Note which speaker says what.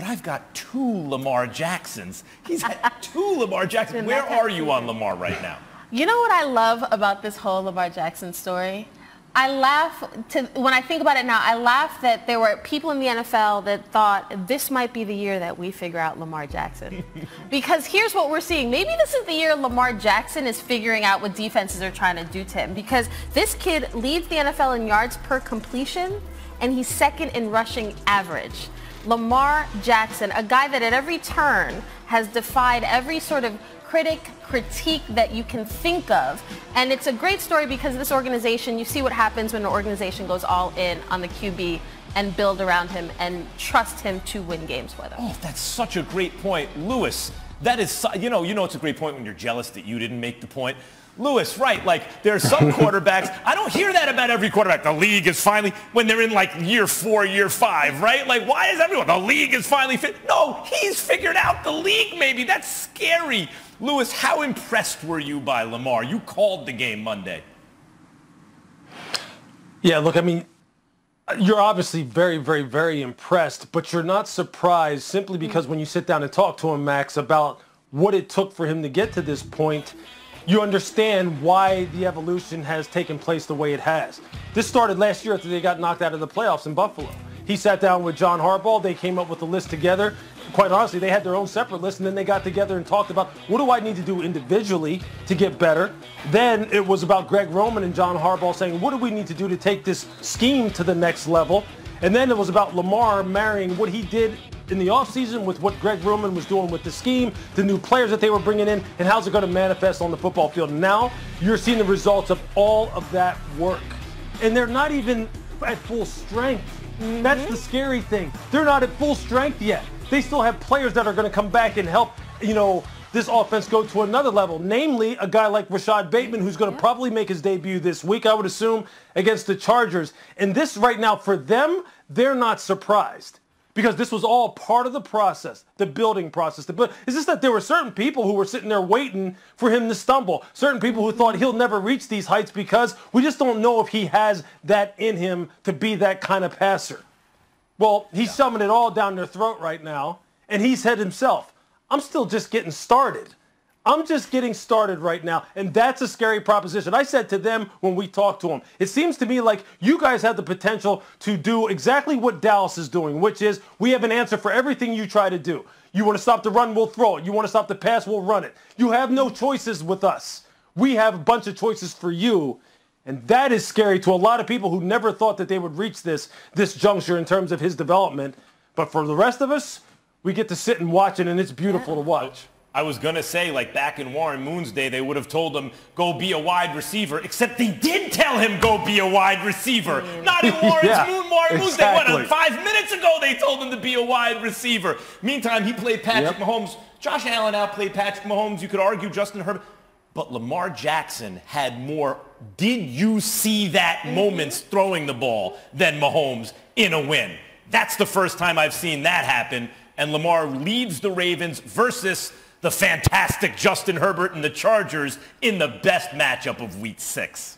Speaker 1: but I've got two Lamar Jacksons. He's had two Lamar Jacksons. Where are you on Lamar right now?
Speaker 2: You know what I love about this whole Lamar Jackson story? I laugh to, when I think about it now. I laugh that there were people in the NFL that thought this might be the year that we figure out Lamar Jackson, because here's what we're seeing. Maybe this is the year Lamar Jackson is figuring out what defenses are trying to do to him. Because this kid leads the NFL in yards per completion, and he's second in rushing average. Lamar Jackson, a guy that at every turn has defied every sort of critic, critique that you can think of. And it's a great story because this organization, you see what happens when an organization goes all in on the QB and build around him and trust him to win games for them.
Speaker 1: Oh, that's such a great point. Louis, that is, you know, you know it's a great point when you're jealous that you didn't make the point. Louis, right, like there are some quarterbacks, I don't hear that about every quarterback. The league is finally, when they're in like year four, year five, right? Like why is everyone, the league is finally fit? No, he's figured out the league maybe. That's scary. Louis, how impressed were you by Lamar? You called the game Monday.
Speaker 3: Yeah, look, I mean, you're obviously very, very, very impressed, but you're not surprised simply because when you sit down and talk to him, Max, about what it took for him to get to this point, you understand why the evolution has taken place the way it has. This started last year after they got knocked out of the playoffs in Buffalo. He sat down with John Harbaugh. They came up with a list together. Quite honestly, they had their own separate list, and then they got together and talked about what do I need to do individually to get better. Then it was about Greg Roman and John Harbaugh saying, what do we need to do to take this scheme to the next level? And then it was about Lamar marrying what he did in the offseason with what Greg Roman was doing with the scheme, the new players that they were bringing in, and how's it going to manifest on the football field. Now you're seeing the results of all of that work. And they're not even at full strength. Mm-hmm. That's the scary thing. They're not at full strength yet. They still have players that are going to come back and help, you know, this offense go to another level. Namely, a guy like Rashod Bateman, who's going to probably make his debut this week, I would assume, against the Chargers. And this right now, for them, they're not surprised because this was all part of the process, the building process. The build. It's just that there were certain people who were sitting there waiting for him to stumble. Certain people who thought he'll never reach these heights because we just don't know if he has that in him to be that kind of passer. Well, he's yeah. it all down their throat right now, and he said himself, I'm still just getting started. I'm just getting started right now, and that's a scary proposition. I said to them when we talked to them, it seems to me like you guys have the potential to do exactly what Dallas is doing, which is we have an answer for everything you try to do. You want to stop the run, we'll throw it. You want to stop the pass, we'll run it. You have no choices with us. We have a bunch of choices for you. And that is scary to a lot of people who never thought that they would reach this this juncture in terms of his development. But for the rest of us, we get to sit and watch it, and it's beautiful to watch.
Speaker 1: I was going to say, like back in Warren Moon's day, they would have told him, go be a wide receiver, except they did tell him, go be a wide receiver. Mm. Not in Warren's yeah, Moon, Warren Moon's exactly. day. What, five minutes ago, they told him to be a wide receiver. Meantime, he played Patrick yep. Mahomes. Josh Allen outplayed Patrick Mahomes. You could argue Justin Herbert. But Lamar Jackson had more, did you see that mm-hmm. moments throwing the ball than Mahomes in a win? That's the first time I've seen that happen. And Lamar leads the Ravens versus the fantastic Justin Herbert and the Chargers in the best matchup of week six.